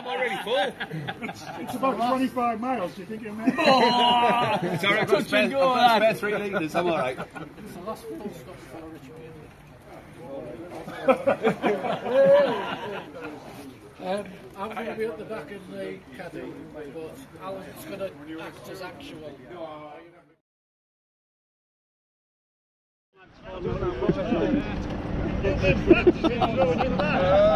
I'm already full. It's about 25 miles, do you think it may? Sorry, I've got spare, I've got spare three litres, I'm alright. Um, I'm going to be at the back of the caddy, but Alan's going to act as actual. Why?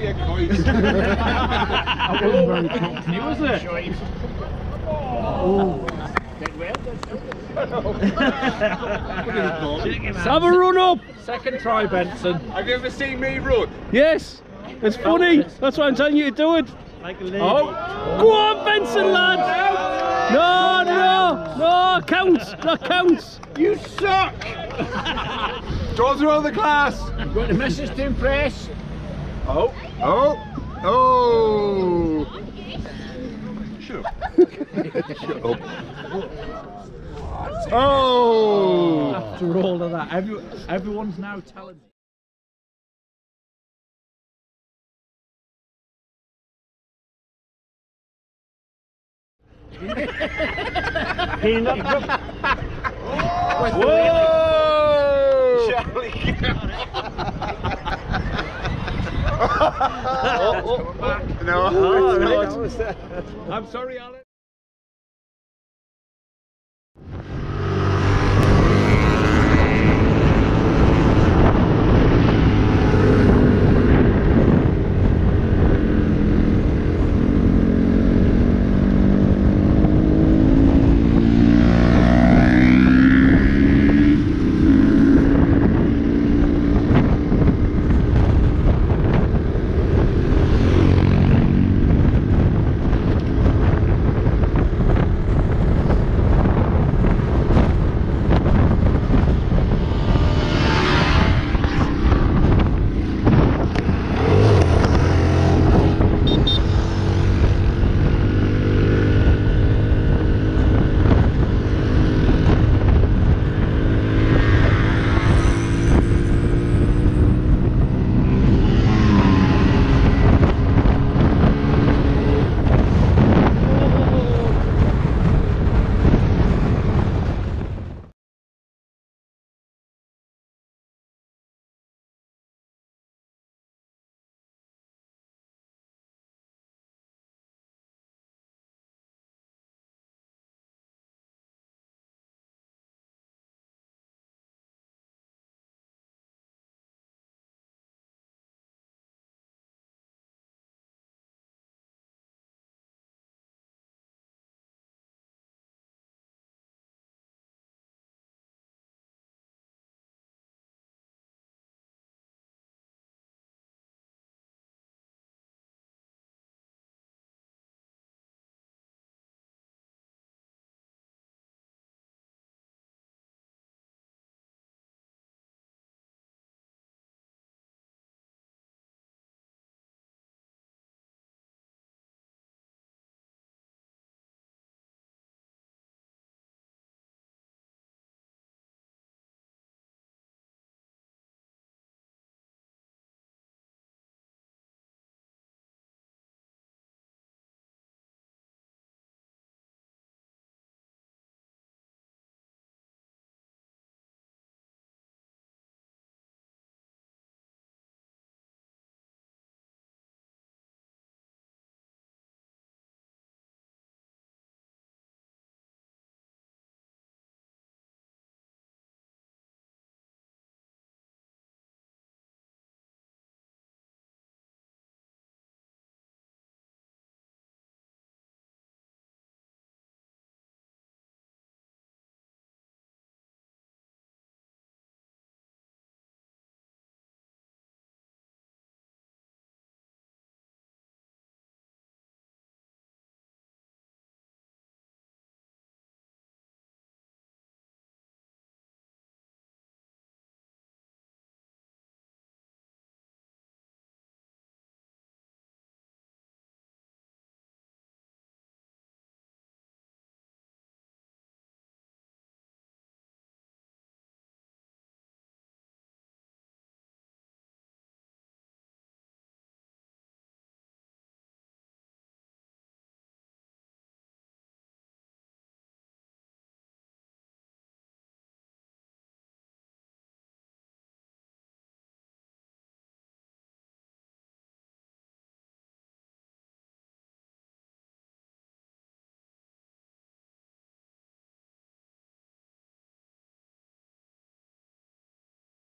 go fly, you guys. That wasn't very oh. comfortable. was it? Let's have a run up. Second try, Benson. Have you ever seen me run? Yes. It's funny. That's why I'm telling you to do it. Oh. Go on, Benson, lad. No, no, no. Counts. That counts. You suck! Draws around the class. Got a message to impress. Oh, oh, oh. Shut up. Shut up. Oh. oh. After all of that, every, everyone's now telling me. Whoa! No. Oh, right. I'm sorry, Alan.